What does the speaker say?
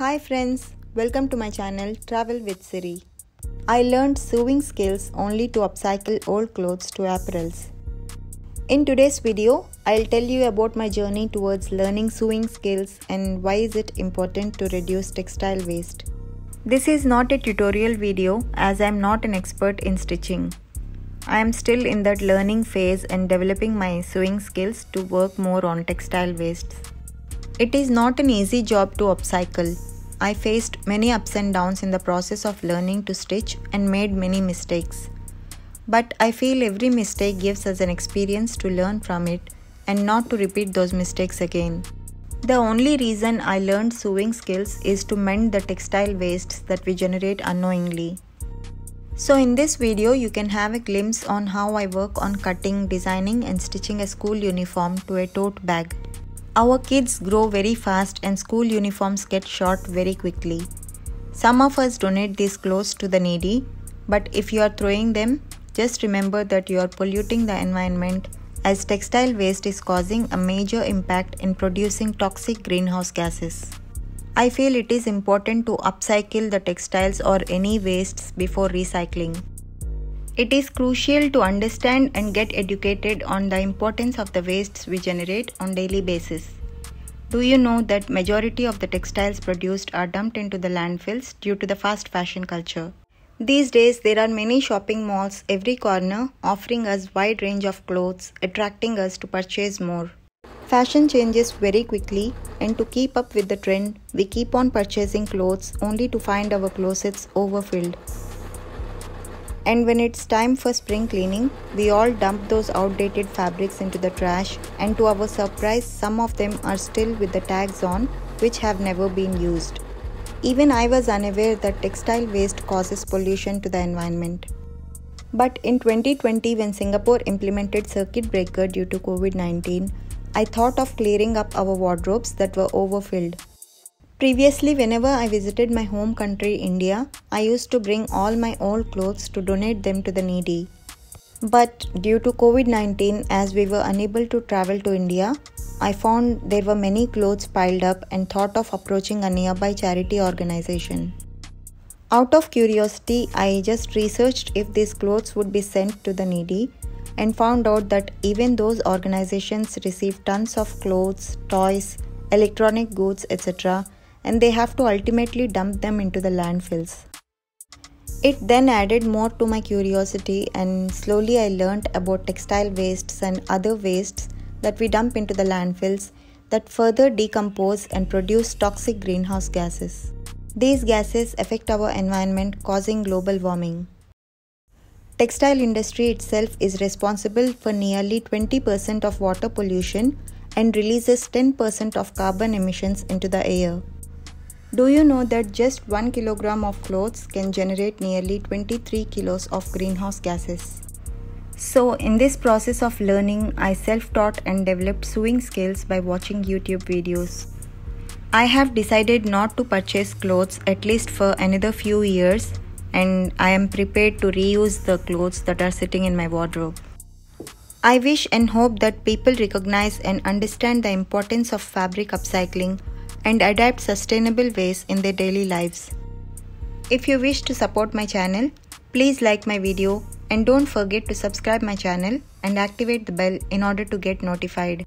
Hi friends, welcome to my channel Travel with Siri. I learned sewing skills only to upcycle old clothes to apparels. In today's video, I'll tell you about my journey towards learning sewing skills and why is it important to reduce textile waste. This is not a tutorial video as I'm not an expert in stitching. I am still in that learning phase and developing my sewing skills to work more on textile wastes. It is not an easy job to upcycle. I faced many ups and downs in the process of learning to stitch and made many mistakes. But I feel every mistake gives us an experience to learn from it and not to repeat those mistakes again. The only reason I learned sewing skills is to mend the textile wastes that we generate unknowingly. So in this video you can have a glimpse on how I work on cutting, designing and stitching a school uniform to a tote bag. Our kids grow very fast and school uniforms get short very quickly. Some of us donate these clothes to the needy, but if you are throwing them, just remember that you are polluting the environment as textile waste is causing a major impact in producing toxic greenhouse gases. I feel it is important to upcycle the textiles or any wastes before recycling. It is crucial to understand and get educated on the importance of the wastes we generate on daily basis. Do you know that majority of the textiles produced are dumped into the landfills due to the fast fashion culture? These days there are many shopping malls every corner offering us wide range of clothes attracting us to purchase more. Fashion changes very quickly, and to keep up with the trend, we keep on purchasing clothes only to find our closets overfilled. And when it's time for spring cleaning, we all dump those outdated fabrics into the trash, and to our surprise, some of them are still with the tags on, which have never been used. Even I was unaware that textile waste causes pollution to the environment. But in 2020, when Singapore implemented circuit breaker due to COVID 19, I thought of clearing up our wardrobes that were overfilled. Previously, whenever I visited my home country, India, I used to bring all my old clothes to donate them to the needy. But due to COVID 19, as we were unable to travel to India, I found there were many clothes piled up and thought of approaching a nearby charity organization. Out of curiosity, I just researched if these clothes would be sent to the needy and found out that even those organizations receive tons of clothes, toys, electronic goods, etc., and they have to ultimately dump them into the landfills. It then added more to my curiosity, and slowly I learned about textile wastes and other wastes that we dump into the landfills that further decompose and produce toxic greenhouse gases. These gases affect our environment causing global warming. Textile industry itself is responsible for nearly 20% of water pollution and releases 10% of carbon emissions into the air. Do you know that just 1 kilogram of clothes can generate nearly 23 kilos of greenhouse gases? So, in this process of learning, I self taught and developed sewing skills by watching YouTube videos. I have decided not to purchase clothes at least for another few years and I am prepared to reuse the clothes that are sitting in my wardrobe. I wish and hope that people recognize and understand the importance of fabric upcycling and adapt sustainable ways in their daily lives. If you wish to support my channel, please like my video and don't forget to subscribe my channel and activate the bell in order to get notified.